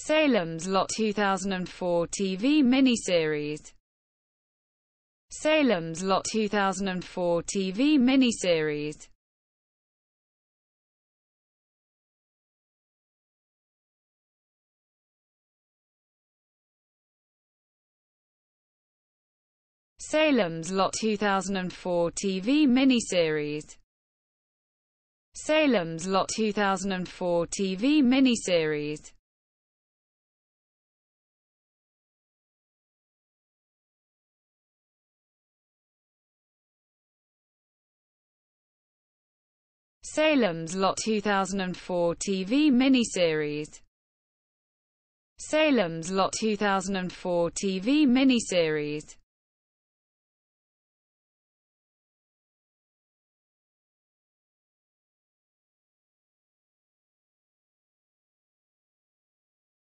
Salem's Lot 2004 TV miniseries. Salem's Lot 2004 TV miniseries. Salem's Lot 2004 TV miniseries. Salem's Lot 2004 TV miniseries Salem's Lot 2004 TV miniseries. Salem's Lot 2004 TV miniseries